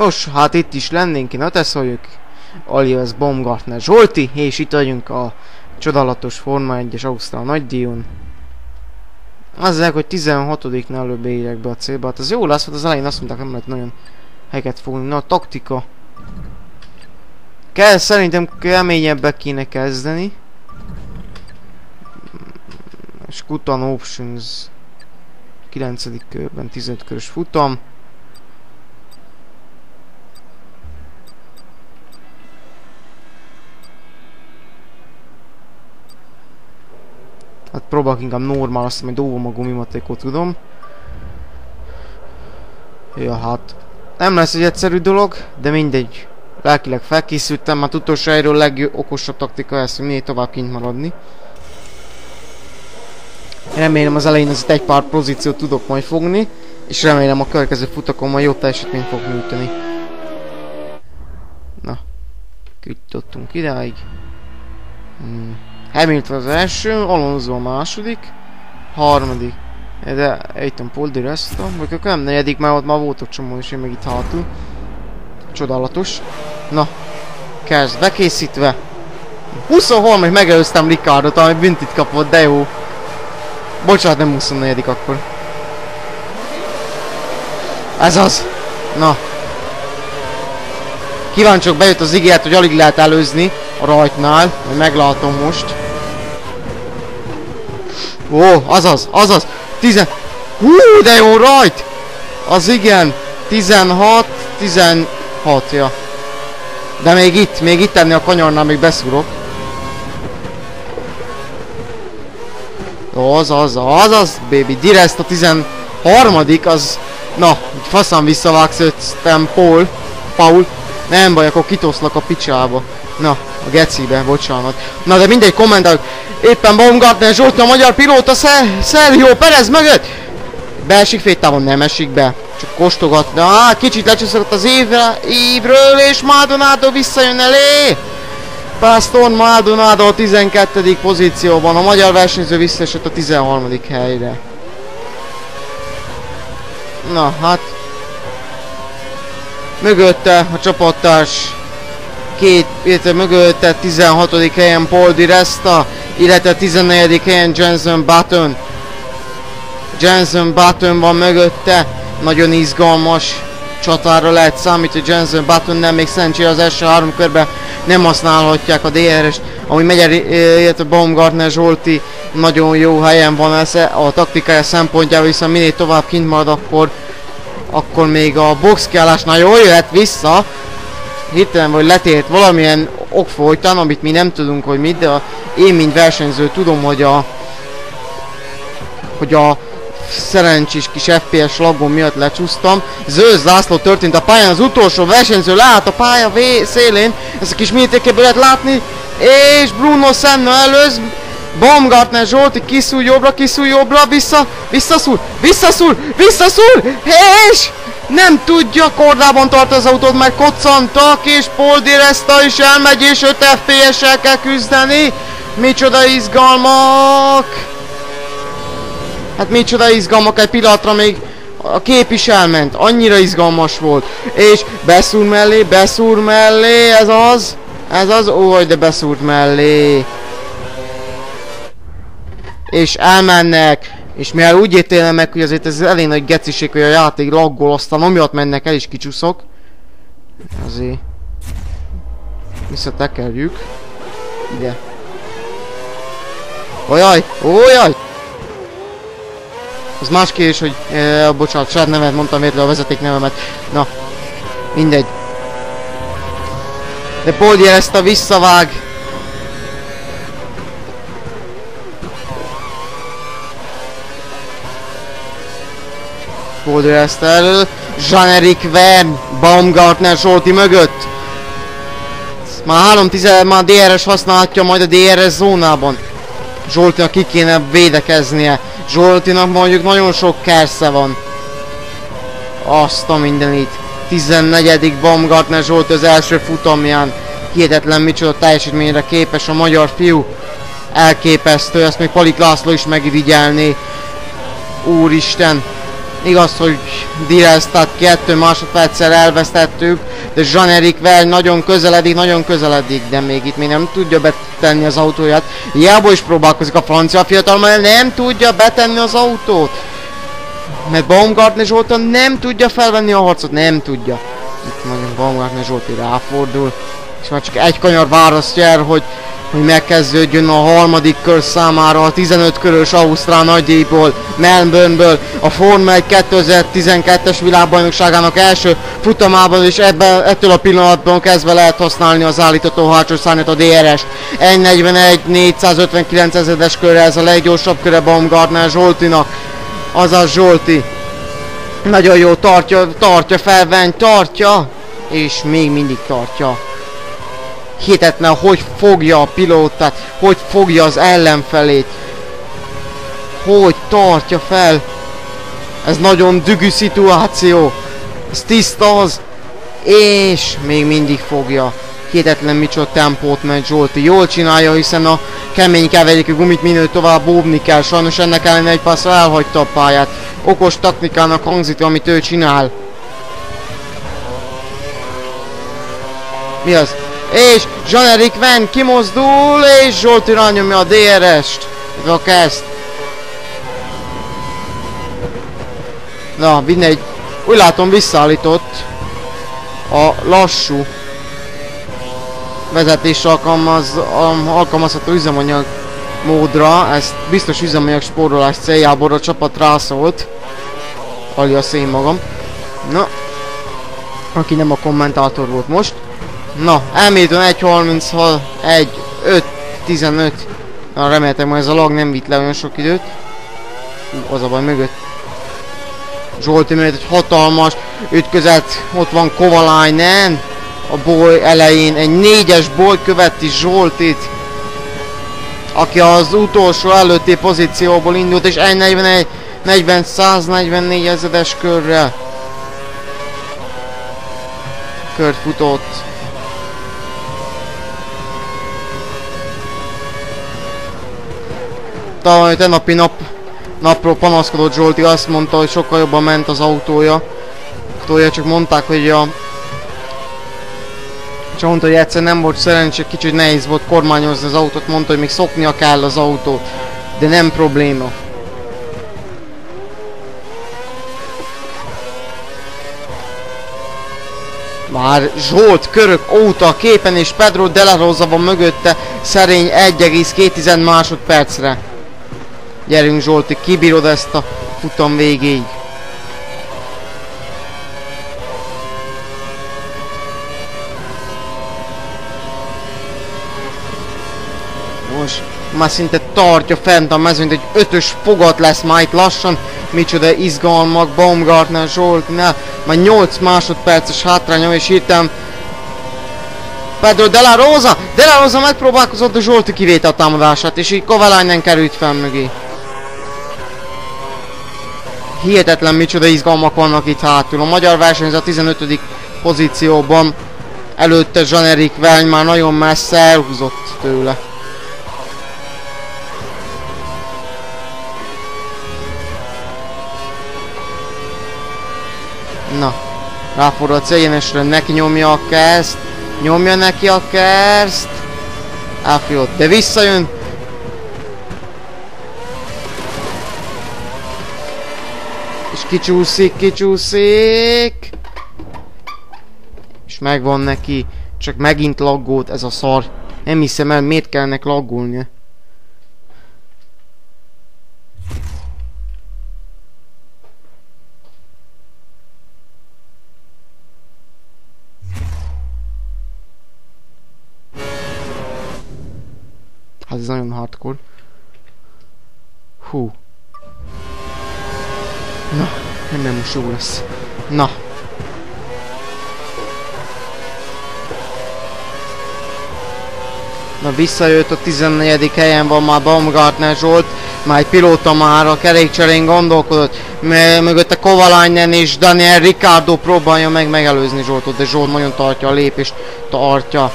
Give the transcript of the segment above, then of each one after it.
Nos, hát itt is lennénk, én Ateszoljuk, alias Baumgartner Zsolti, és itt vagyunk a csodálatos Forma 1-es Ausztrál nagydíjon. Azzal, hogy 16-nál előbb érjek be a célba, hát az jó lesz, hogy az elején azt mondták, nem lehet nagyon helyet fogni. Na, a taktika. Kell, szerintem keményebbek kéne kezdeni. Skutan Options 9. körben 15 körös futam. Hát próbálok inkább normál, azt hogy dobom a gumimatékot, tudom. Ja, hát nem lesz egy egyszerű dolog, de mindegy. Lelkileg felkészültem, már utolsó helyről legokosabb taktika ez, hogy minél tovább kint maradni. Remélem az elején az egy pár pozíciót tudok majd fogni, és remélem a következő futakon majd jó teljesítményt fog nyújtani. Na, küldöttünk idáig. Hmm. Hamilton az első, Alonso a második, harmadik. De Eitan Paul di Resto, vagy akkor nem negyedik, mert ott már volt ott csomó, és én meg itt hátul. Csodálatos. Na, kezd bekészítve. 23 megelőztem Ricardot, ami bintit kapott, de jó. Bocsánat, nem 24 akkor. Ez az. Na. Kíváncsiak bejött az ígéret, hogy alig lehet előzni a rajtnál, meglátom most. Ó, azaz, azaz, tizen... Hú, de jó rajt! Az igen, 16, 16, ja. De még itt, még itt ennél a kanyarnál még beszúrok. Az, az, az, az, baby, direkt a 13 az... Na, faszán visszavágsz öttem Paul, Paul. Nem baj, akkor kitoszlak a picsába. Na, gecibe, bocsánat. Na de mindegy, kommentáljuk. Éppen Baumgartner Zsolt, a magyar pilóta Sergio Perez mögött. Beesik féttávon, nem esik be. Csak kostogatna. Á, kicsit lecsúszott az évre, évről, és Maldonado visszajön elé. Pastor Maldonado a 12. pozícióban, a magyar versenyző visszaesett a 13. helyre. Na, hát... Mögötte a csapattárs két, illetve mögötte 16. helyen Paul Di Resta, illetve 14. helyen Jensen Button. Jensen Button van mögötte, nagyon izgalmas csatára lehet számítani, Jensen Button nem még szerencsére az első három körben nem használhatják a DRS-t, ami megy, illetve Baumgartner Zsolti nagyon jó helyen van ez a taktikája szempontjából, hiszen minél tovább kint marad, akkor akkor még a box kiállásnál jól jöhet vissza, hirtelen vagy letért valamilyen ok folytán, amit mi nem tudunk, hogy mit, de a, én, mint versenyző tudom, hogy a hogy a szerencsés kis FPS lagom miatt lecsúsztam. Zöld zászló történt a pályán, az utolsó versenyző leállt a pálya szélén, ezt a kis minitékéből lehet látni, és Bruno Senna előz, Baumgartner Zsolti kiszúr jobbra, kiszúr jobbra, vissza, visszaszúr, visszaszúr, visszaszúr, és nem tudja kordában tart az autót, mert koccantak, és Paul Diresta is elmegy, és 5 FPS-sel kell küzdeni. Micsoda izgalmak! Hát micsoda izgalmak, egy pillanatra még a kép is elment, annyira izgalmas volt. És beszúr mellé, beszúr mellé, ez az, ez az, ó, de beszúrt mellé. És elmennek, és mivel úgy ítélem meg, hogy azért ez elég nagy geciség, hogy a játék laggol, aztán amiatt mennek el is kicsúszok. Azért. Visszatekerjük. Ide. Ojaj! Ojaj! Az más kérdés, hogy... E, bocsánat, saját nevet mondtam érte a vezeték nevemet. Na. Mindegy. De Poldier ezt a visszavág. Fordulászt elő. Jean-Eric Vern, Baumgartner Zsolti mögött. Már 3 10 már DRS használhatja majd a DRS zónában. Zsoltinak ki kéne védekeznie. Zsoltinak mondjuk nagyon sok kersze van. Azt a mindenit. 14. Baumgartner Zsolt az első futamján. Hihetetlen micsoda teljesítményre képes a magyar fiú. Elképesztő, ezt még Palik László is megirigyelné. Úristen, Igaz, hogy Direztat kettő másodperccel elvesztettük, de Jean-Eric Well nagyon közeledik, nagyon közeledik, de még itt még nem tudja betenni az autóját. Hiába is próbálkozik a francia fiatal, mert nem tudja betenni az autót. Mert Baumgartner Zsoltan nem tudja felvenni a harcot, nem tudja. Itt mondjuk Baumgartner Zsolti ráfordul, és már csak egy kanyar választja el, hogy hogy megkezdődjön a harmadik kör számára a 15 körös Ausztrál nagydíjból, Melbourneből, a Forma 1 2012-es világbajnokságának első futamában, és ebben, ettől a pillanatban kezdve lehet használni az állítató hátsó szárnyat a DRS-t. 1.41 459 ezeres körre, ez a leggyorsabb köre Baumgartner Zsoltinak, azaz Zsolti. Nagyon jó, tartja, tartja felvenny, tartja, és még mindig tartja hihetetlen, hogy fogja a pilótát, hogy fogja az ellenfelét, hogy tartja fel. Ez nagyon dügű szituáció, ez tiszta az, és még mindig fogja. Hihetetlen micsoda tempót megy Zsolti. Jól csinálja, hiszen a kemény keverékű gumit minél tovább óvni kell. Sajnos ennek ellenére egy passzra elhagyta a pályát. Okos taktikának hangzik, amit ő csinál. Mi az? És Jean-Eric Van kimozdul, és Zsolti rányomja a DRS-t, a kezd. Na, mindegy. Úgy látom visszaállított a lassú vezetés alkalmaz, alkalmazható üzemanyag módra, ezt biztos üzemanyag spórolás céljából a csapat rászólt, alias én magam. Na, aki nem a kommentátor volt most. Na, Hamilton 1.36, 1, 5, 15. Na, reméltem, hogy ez a lag nem vitt le olyan sok időt. Az a baj mögött. Zsolti mögött egy hatalmas ütközet. Ott van Kovalainen. A boly elején egy négyes boly követi Zsoltit. Aki az utolsó előtti pozícióból indult, és 1.41 40 144 ezeres körrel kört futott. Tavaly napi nap, napról panaszkodott Zsolti, azt mondta, hogy sokkal jobban ment az autója. Autója csak mondták, hogy a csak mondta, hogy egyszer nem volt szerencsé, kicsit nehéz volt kormányozni az autót, mondta, hogy még szoknia kell az autót, de nem probléma. Már Zsolt körök óta képen és Pedro De La Rosa van mögötte szerény 1,2 másodpercre. Gyerünk Zsolti, kibírod ezt a futam végéig. Most már szinte tartja fent a mezőnyt, egy ötös fogat lesz már itt lassan. Micsoda izgalmak Baumgartner Zsoltinál. Már 8 másodperces hátránya és hirtelen Pedro de la Rosa! De la Rosa megpróbálkozott a Zsolti kivéte a támadását, és így Kovalainen került fel mögé. Hihetetlen micsoda izgalmak vannak itt hátul. A magyar versenyző a 15. pozícióban. Előtte Jean-Eric Veny már nagyon messze elhúzott tőle. Na, ráfordul a céljenesre, neki nyomja a kerszt, nyomja neki a kerszt, elfiott, de visszajön, kicsúszik, kicsúszik. És megvan neki. Csak megint laggót ez a szar. Nem hiszem el, miért kellene laggolnia. Hát ez nagyon hardcore. Hú. Na, nem most jó lesz. Na. Na visszajött a 14. helyen van már Baumgartner Zsolt, már egy pilóta már a kerékcserén gondolkodott, mögötte Kovalainen és Daniel Ricardo próbálja meg megelőzni Zsoltot, de Zsolt nagyon tartja a lépést, tartja.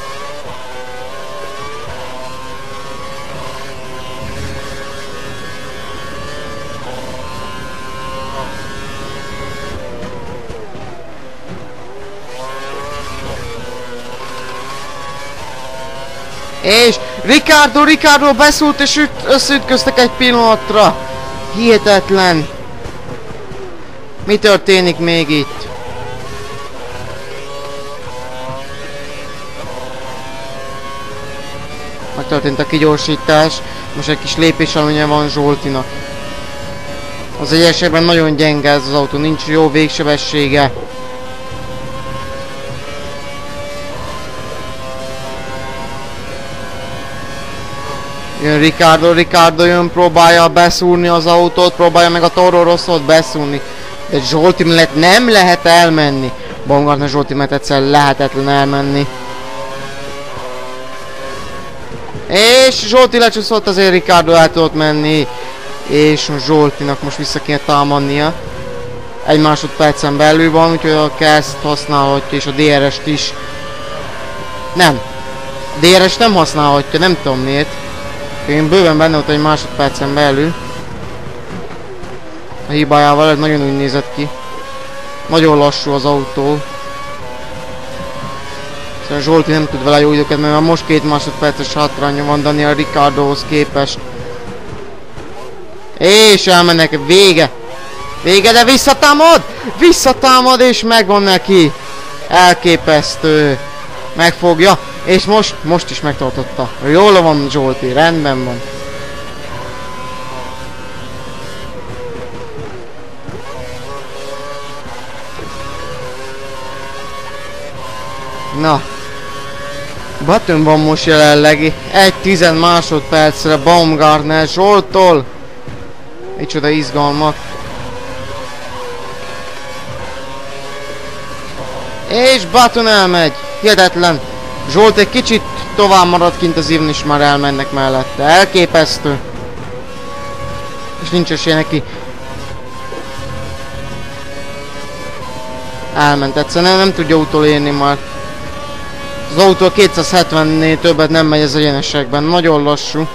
És Ricardo, Ricardo beszúlt és üt, összeütköztek egy pillanatra. Hihetetlen. Mi történik még itt? Megtörtént a kigyorsítás. Most egy kis lépés előnye van Zsoltinak. Az egyesekben nagyon gyenge ez az autó, nincs jó végsebessége. Jön Ricardo, Ricardo jön, próbálja beszúrni az autót, próbálja meg a Toro Rosszot beszúrni. De Zsolti mellett nem lehet elmenni. Baumgartner Zsolti mellett egyszer lehetetlen elmenni. És Zsolti lecsúszott, azért Ricardo el tudott menni. És Zsoltinak most vissza kéne támadnia. Egy másodpercen belül van, úgyhogy a kezd használhatja, és a DRS-t is. Nem. DRS nem használhatja, nem tudom miért. Én bőven benne volt egy másodpercen belül. A hibájával ez nagyon úgy nézett ki. Nagyon lassú az autó. Szóval Zsolti nem tud vele jó időket, mert már most két másodperces hátránya van Daniel Ricardohoz képest. És elmennek, vége! Vége, de visszatámad! Visszatámad és megvan neki! Elképesztő! Megfogja, és most, most is megtartotta. Jól van Zsolti, rendben van. Na. Button van most jelenleg egy 10 másodpercre Baumgartner Zsoltól. Micsoda izgalmak. És Button elmegy. Hihetetlen. Zsolt egy kicsit tovább marad kint az Ivn is már elmennek mellette. Elképesztő. És nincs esélye neki. Elment egyszerűen, nem tudja utolérni már. Az autó 270-nél többet nem megy az egyenesekben, nagyon lassú.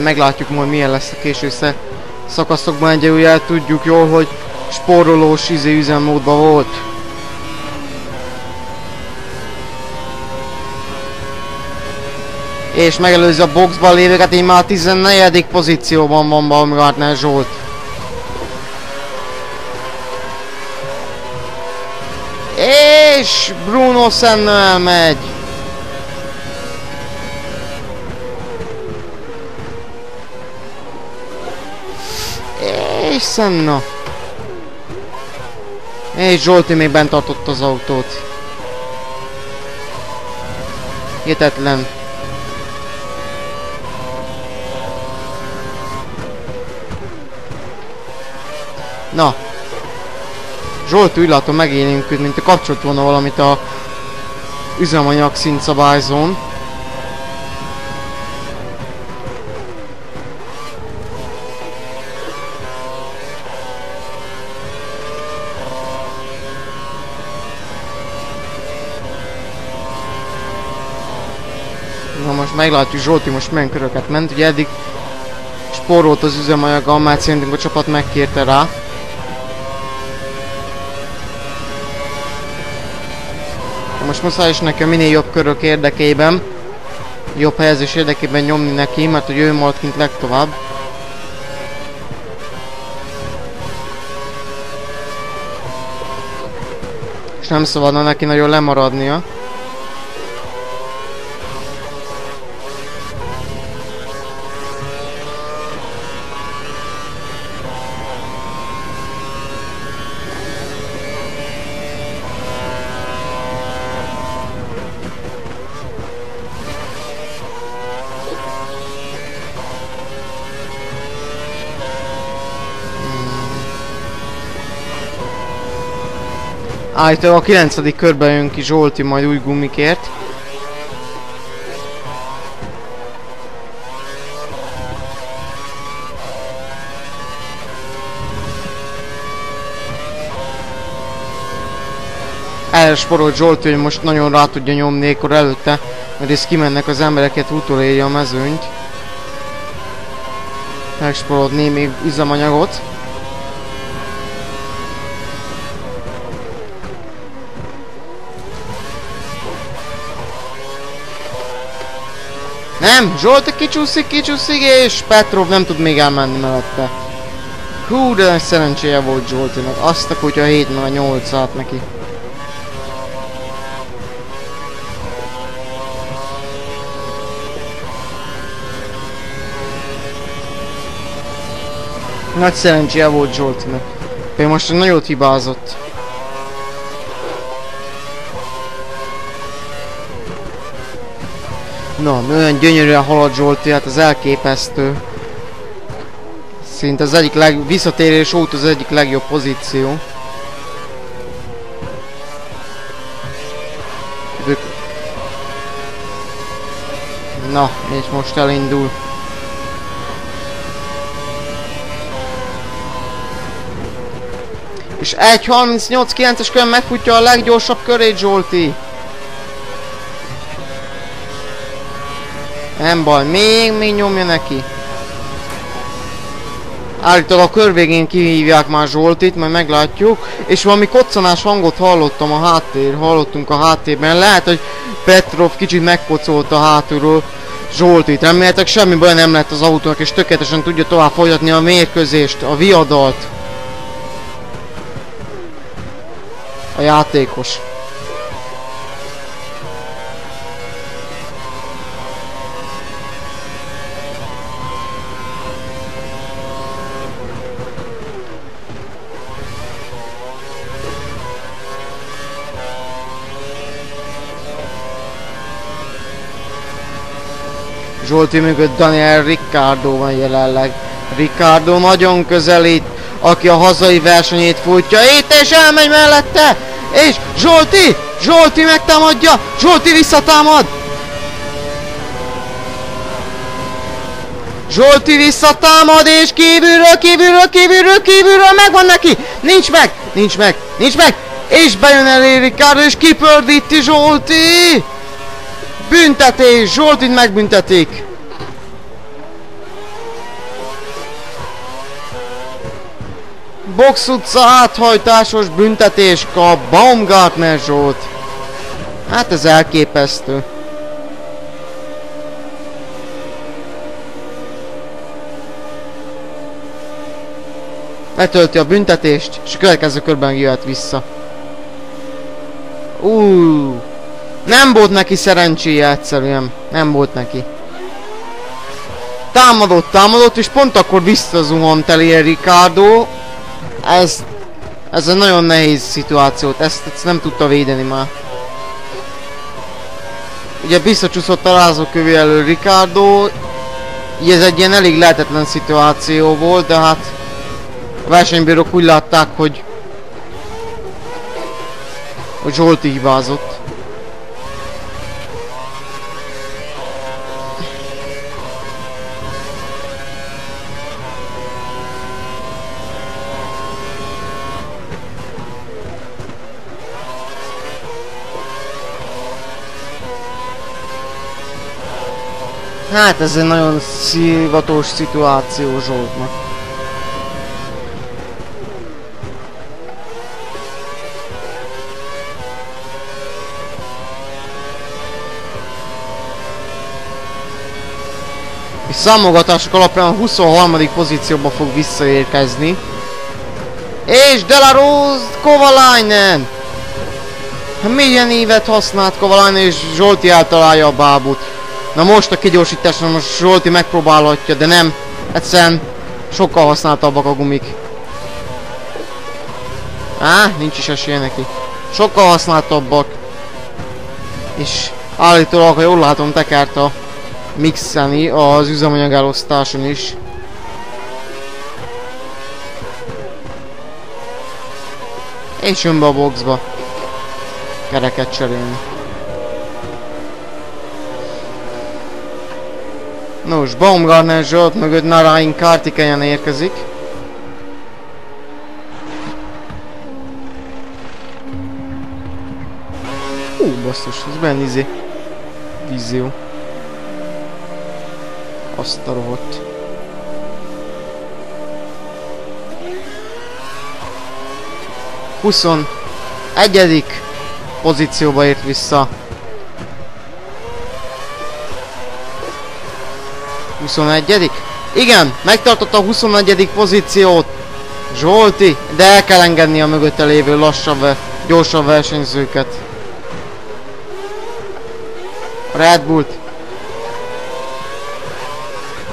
Meglátjuk majd milyen lesz a késő szakaszokban egyelőre tudjuk jól, hogy spórolós izé üzemmódban volt. És megelőzi a boxban lévőket, így már a 14. pozícióban van Baumgartner Zsolt. És Bruno Senna elmegy. És Senna. És Zsolti még bent tartott az autót. Hihetetlen. Na. Zsolt úgy látom megélénkült, mint a kapcsolat volna valamit a üzemanyag szintszabályzón. Na most meglátjuk Zsolti most milyen köröket ment, ugye eddig spórolt az üzemanyaggal, mert szerintem a csapat megkérte rá. Most muszáj is nekem minél jobb körök érdekében, jobb helyezés érdekében nyomni neki, mert hogy ő maradt kint legtovább. És nem szabadna neki nagyon lemaradnia. Állítólag a 9. körben jön ki Zsolti majd új gumikért. Erre sporolt Zsolti, hogy most nagyon rá tudja nyomni akkor előtte, mert ez kimennek az embereket utolérja a mezőnyt. megsporolod némi üzemanyagot. Nem, Zsolti kicsúszik, kicsúszik, és Petrov nem tud még elmenni mellette. Hú, de nagy szerencséje volt Zsoltinak. Azt a kutya 7 meg a 8 át neki. Nagy szerencséje volt Zsoltinak. Ő most nagyot hibázott. Na, olyan gyönyörűen halad Zsolti, hát az elképesztő. Szinte az egyik leg... visszatérés óta az egyik legjobb pozíció. Na, és most elindul. És 1.38.9-es körön megfutja a leggyorsabb körét Zsolti. Nem baj, még, még nyomja neki. Állítólag a kör végén kihívják már Zsoltit, majd meglátjuk. És valami koccanás hangot hallottam a háttér, hallottunk a háttérben. Lehet, hogy Petrov kicsit megkocolta hátulról Zsoltit. Remélhetőleg semmi baj nem lett az autónak, és tökéletesen tudja tovább folytatni a mérkőzést, a viadalt. A játékos. Zsolti mögött Daniel Ricciardo van jelenleg. Ricciardo nagyon közelít, aki a hazai versenyét futja. Itt és elmegy mellette! És Zsolti! Zsolti megtámadja! Zsolti visszatámad! Zsolti visszatámad és kívülről, kívülről, kívülről, kívülről megvan neki! Nincs meg! Nincs meg! Nincs meg! És bejön elé Ricardo és kipördíti Zsolti! Büntetés! Zsoltit megbüntetik! Box utca áthajtásos büntetés kap Baumgartner Zsolt. Hát ez elképesztő. Letölti a büntetést, és következő körben jöhet vissza. Úúúú. Nem volt neki szerencséje egyszerűen. Nem volt neki. Támadott, támadott, és pont akkor visszazuhant elé Ricardo. Ez... Ez egy nagyon nehéz szituációt, ezt, ezt nem tudta védeni már. Ugye visszacsúszott a rázókövé elő Ricardo. Így ez egy ilyen elég lehetetlen szituáció volt, de hát... A versenybírók úgy látták, hogy... Hogy Zsolti hibázott. Hát ez egy nagyon szívatos szituáció Zsoltnak. És számogatások alapján a 23. pozícióba fog visszaérkezni. És Delarose Kovalainen! Milyen évet használt Kovalainen és Zsolti eltalálja a bábut. Na most a kigyorsításra most Zsolti megpróbálhatja, de nem. Egyszerűen sokkal használtabbak a gumik. Á, nincs is esélye neki. Sokkal használtabbak. És állítólag, ha jól látom, tekert a mixeni az üzemanyag elosztáson is. És jön be a boxba. Kereket cserélni. Nos, Baumgartner Zsolt mögött Narain Kartikayan érkezik. Ú, basszus, ez benne izé. Vízió. Azt a rohadt. Huszon egyedik pozícióba ért vissza 21. Igen, megtartotta a 21. pozíciót. Zsolti, de el kell engedni a mögötte lévő lassabb, gyorsabb versenyzőket. Red Bullt.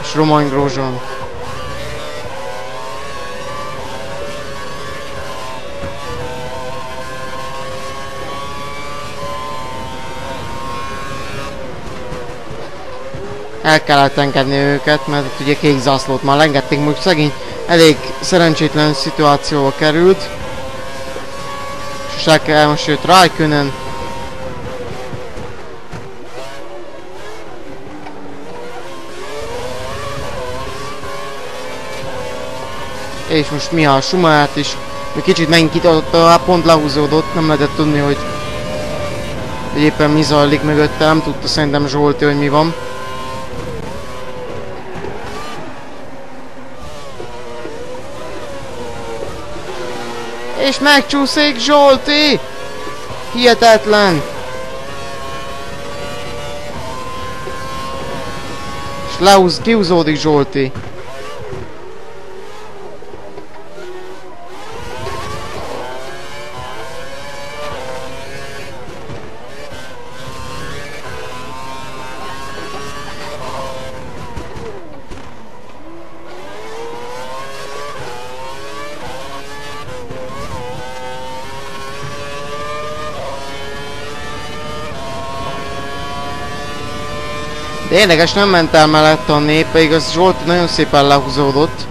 És Romain Grosjean. El kellett engedni őket, mert ugye kék zászlót már engedték, most szegény elég szerencsétlen szituációba került. És kell most jött Raikkonen. És most mi a Schumachert is egy kicsit megint kitolta, pont lehúzódott, nem lehetett tudni, hogy, hogy éppen mi zajlik mögötte, nem tudta szerintem Zsolti, hogy mi van. És megcsúszik Zsolti! Hihetetlen! És leúz, kiúzódik Zsolti. Érdekes, nem ment el mellett a nép, pedig az Zsolt nagyon szépen lehúzódott.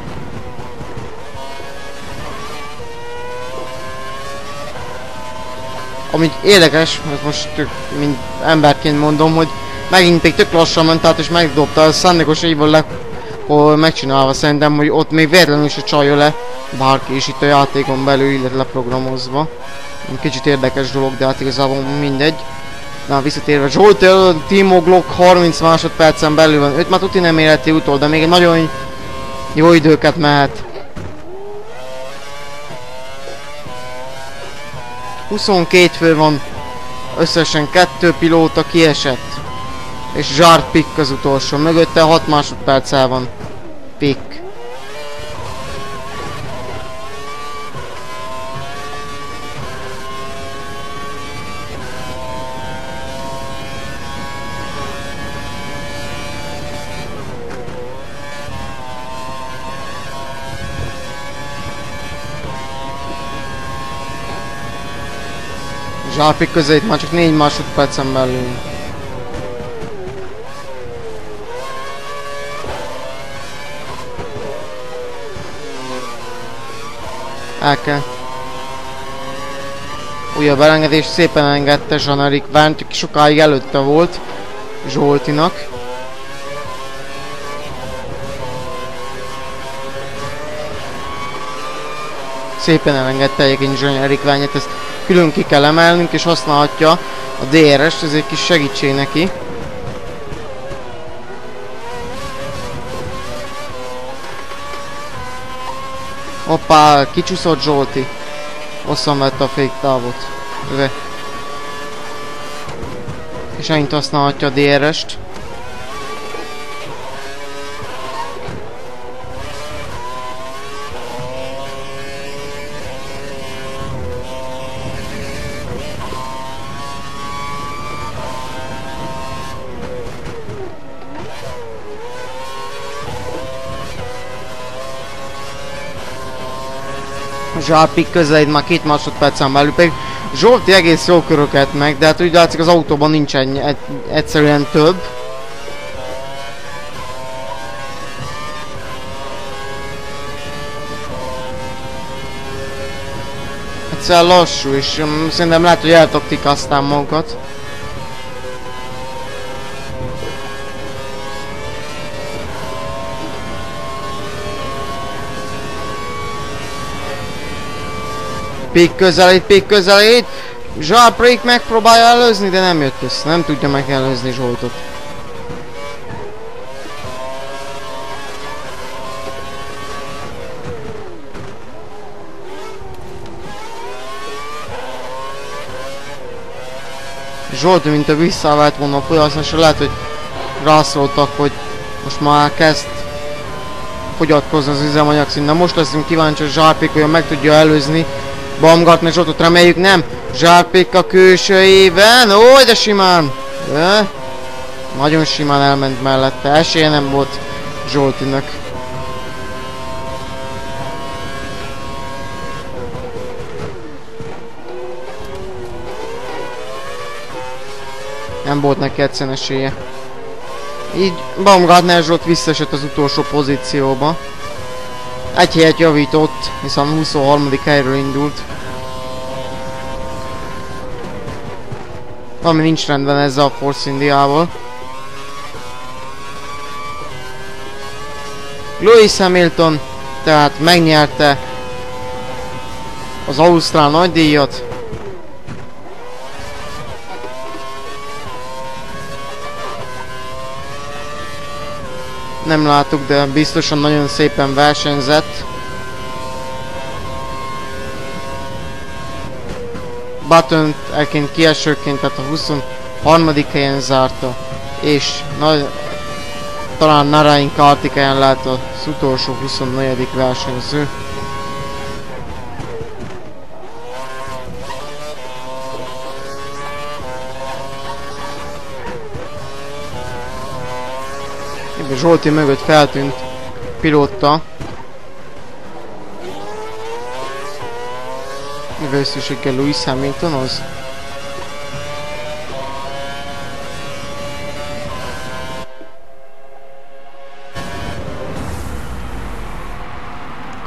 Amit érdekes, mert most tök, mint emberként mondom, hogy megint még tök lassan ment át és megdobta, a szándékos így le hol megcsinálva szerintem, hogy ott még véletlenül is a csalja le bárki is itt a játékon belül, illetve leprogramozva. Kicsit érdekes dolog, de hát igazából mindegy. Na, visszatérve, Zsolt Timo Glock 30 másodpercen belül van. Őt már tuti nem életi utol, de még egy nagyon jó időket mehet. 22 fő van, összesen kettő pilóta kiesett. És Zsárt Pick az utolsó, mögötte 6 másodperccel van. Pick. Zsálpik között már csak 4 másodpercen belül. El kell. Újabb elengedés szépen engedte Zsanerik Vánt, aki sokáig előtte volt Zsoltinak. Szépen elengedte egyébként Zsanerik Ványet, ezt külön ki kell emelnünk, és használhatja a DRS-t, ez egy kis segítség neki. Hoppá, kicsúszott Zsolti. Hosszan vette a féktávot. Öve. És ennyit használhatja a DRS-t. Zsálpik közelít már két másodpercen belül, pedig Zsolti egész jó köröket meg, de hát úgy látszik az autóban nincsen egy, egyszerűen több. Egyszerűen lassú, és szerintem lehet, hogy eltaktikáztál magukat. Pik közelít, pik közelít. Zsaprék megpróbálja előzni, de nem jött össze. Nem tudja megelőzni Zsoltot. Zsolt, mint a visszavált volna a folyasztásra, lehet, hogy rászóltak, hogy most már kezd fogyatkozni az üzemanyag szint. Na most leszünk kíváncsi, hogy Zsárpék olyan meg tudja előzni Baumgartner Zsoltot, reméljük nem. Zsárpék a külsőjében, ó, de simán. De? Nagyon simán elment mellette, esélye nem volt Zsoltinak. Nem volt neki egyszerűen esélye. Így Baumgartner Zsolt visszaesett az utolsó pozícióba. Egy helyet javított, hiszen 23. helyről indult. Valami nincs rendben ezzel a Force Indiával. Lewis Hamilton tehát megnyerte az Ausztrál nagydíjat. Nem látok, de biztosan nagyon szépen versenyzett. Button elként kiesőként, tehát a 23. helyen zárta. És nagy, talán Narain Kartikayan lehet az utolsó 24. versenyző. Zsolti mögött feltűnt pilóta. Veszőséggel Louis Hamiltonhoz.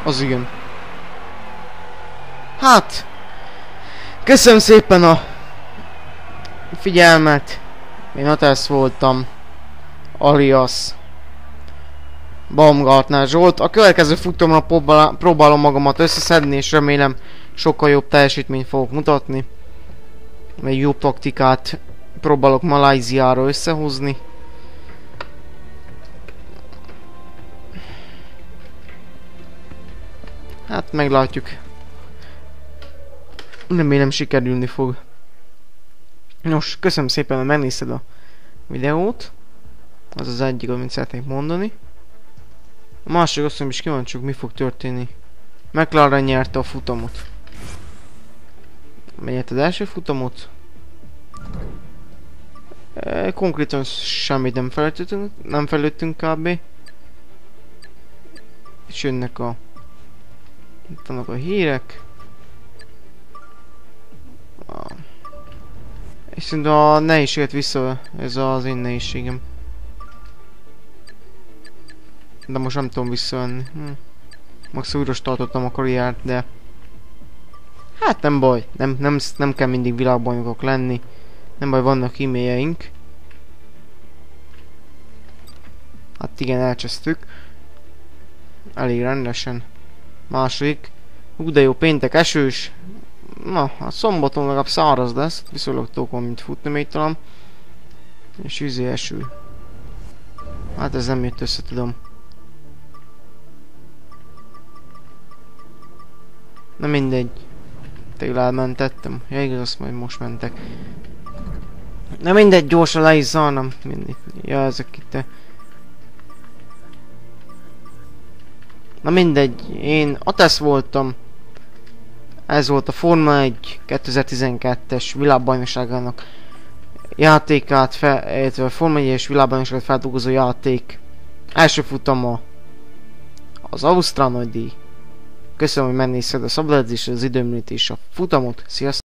Az igen. Hát, köszönöm szépen a figyelmet. Én Atesz voltam, alias Baumgartner Zsolt. A következő futamra próbálom magamat összeszedni, és remélem sokkal jobb teljesítményt fogok mutatni. Egy jobb taktikát próbálok Malajziára összehozni. Hát meglátjuk. Remélem sikerülni fog. Nos, köszönöm szépen, hogy megnézted a videót. Az az egyik, amit szeretnék mondani. A másik azt is kíváncsiak, mi fog történni. McLaren nyerte a futamot. Melyet az első futamot? E, konkrétan semmit nem felejtettünk, nem felőttünk kb. És jönnek a... Itt vannak a hírek. És szerintem a nehézséget vissza, ez az én nehézségem. De most nem tudom visszavenni. Hm. Max újra startottam a karriert, de... Hát nem baj, nem, nem, nem kell mindig világbajnokok lenni. Nem baj, vannak e-mailjeink. Hát igen, elcsesztük. Elég rendesen. Második. Ú, de jó, péntek esős. Na, a szombaton legalább száraz lesz. Viszonylag tókon, mint futni még talán. És üzé eső. Hát ez nem jött össze, tudom. Na mindegy. Tényleg elmentettem. Ja igaz, azt majd most mentek. Na mindegy, gyorsan le is zárnam. Mindegy. Ja, ezek itt. Na mindegy, én Atesz voltam. Ez volt a Forma 1 2012-es világbajnokságának játékát, illetve a Forma 1-es világbajnokságot feldolgozó játék első futama az Ausztrál nagydíj. Köszönöm, hogy megnézted a szabadedzés, az időműt és a futamot. Sziasztok!